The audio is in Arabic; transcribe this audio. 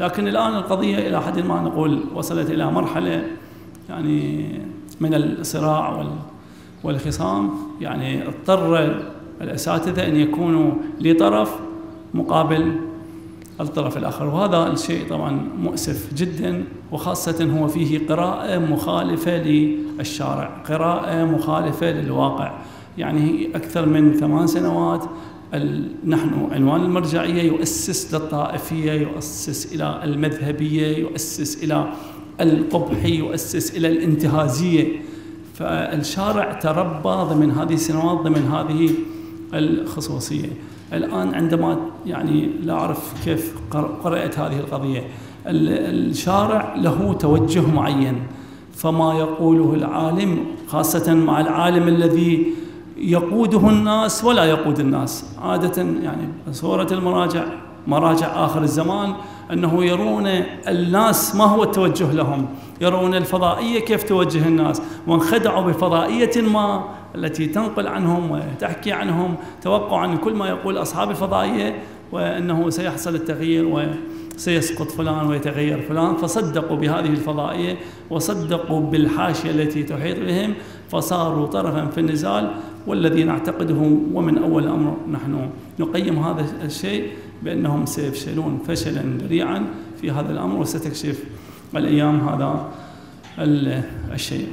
لكن الآن القضية إلى حد ما نقول وصلت إلى مرحلة يعني من الصراع والخصام. يعني اضطر الأساتذة أن يكونوا لطرف مقابل الطرف الآخر. وهذا الشيء طبعا مؤسف جدا وخاصة هو فيه قراءة مخالفة للشارع قراءة مخالفة للواقع. يعني أكثر من ثمان سنوات نحن عنوان المرجعية يؤسس للطائفية يؤسس إلى المذهبية يؤسس إلى القبح يؤسس إلى الانتهازية. فالشارع تربى ضمن هذه السنوات ضمن هذه الخصوصية. الآن عندما يعني لا أعرف كيف قرأت هذه القضية. الشارع له توجه معين. فما يقوله العالم خاصة مع العالم الذي يقوده الناس ولا يقود الناس. عادة يعني صورة المراجع مراجع آخر الزمان أنه يرون الناس ما هو التوجه لهم يرون الفضائية كيف توجه الناس. وانخدعوا بفضائية ما التي تنقل عنهم وتحكي عنهم توقعا أن كل ما يقول أصحاب الفضائية وأنه سيحصل التغيير وسيسقط فلان ويتغير فلان. فصدقوا بهذه الفضائية وصدقوا بالحاشية التي تحيط بهم. فصاروا طرفا في النزال. والذي نعتقده ومن أول أمر نحن نقيم هذا الشيء بأنهم سيفشلون فشلا ذريعا في هذا الأمر وستكشف الأيام هذا الشيء.